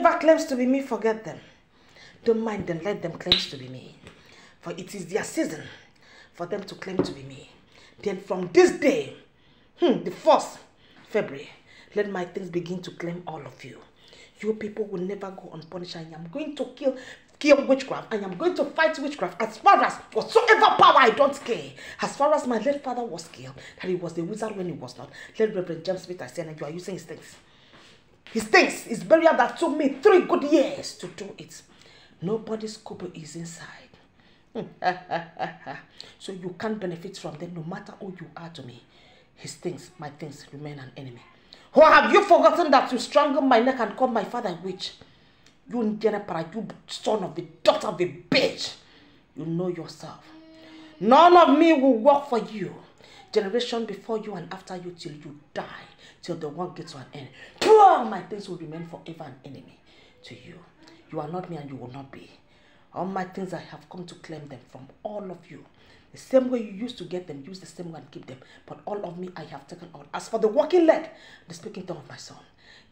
Whoever claims to be me, forget them. Don't mind them, let them claim to be me. For it is their season for them to claim to be me. Then from this day, hmm, the 1st February, let my things begin to claim all of you. You people will never go unpunished. I am going to kill kill witchcraft. I am going to fight witchcraft as far as whatsoever power I don't care. As far as my late father was killed, that he was a wizard when he was not. Let Reverend James Peter say that you are using his things. His things, his burial that took me three good years to do it. Nobody's scoop is inside. so you can't benefit from them no matter who you are to me. His things, my things, remain an enemy. Or have you forgotten that you strangled my neck and called my father a witch? You Jennifer, you son of a daughter of a bitch. You know yourself. None of me will work for you. Generation before you and after you till you die, till the world gets to an end. Poor, my things will remain forever an enemy to you. You are not me and you will not be. All my things I have come to claim them from all of you. The same way you used to get them, use the same and keep them. But all of me I have taken out. As for the walking leg, the speaking tongue of my son,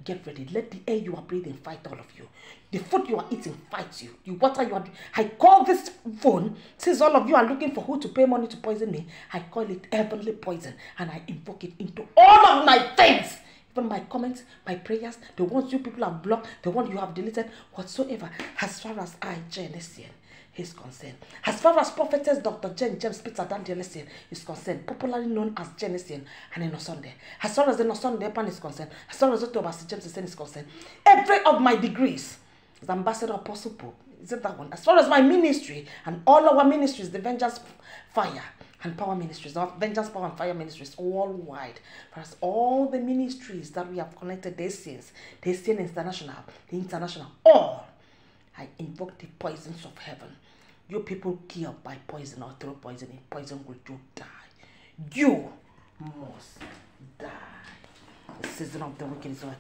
get ready. Let the air you are breathing fight all of you. The food you are eating fights you. The water you are I call this phone, since all of you are looking for who to pay money to poison me, I call it heavenly poison and I invoke it into all of my things even my comments, my prayers, the ones you people have blocked, the ones you have deleted, whatsoever, as far as I, Jenesian, is concerned. As far as prophetess Dr. Jen James Peter Dandelesian is concerned, popularly known as Jenesian and Inosonde. As far as the Inosonde Pan is concerned, as far as Dr. Obasi James is concerned, every of my degrees is Ambassador Apostle Pope. Is it that one? As far as my ministry and all our ministries, the Vengeance Fire, and power ministries, not vengeance, power, and fire ministries worldwide. Plus all the ministries that we have connected, the scene international, the international, all, I invoke the poisons of heaven. You people kill by poison or through poison, poison will you die. You must die. The season of the wicked is over.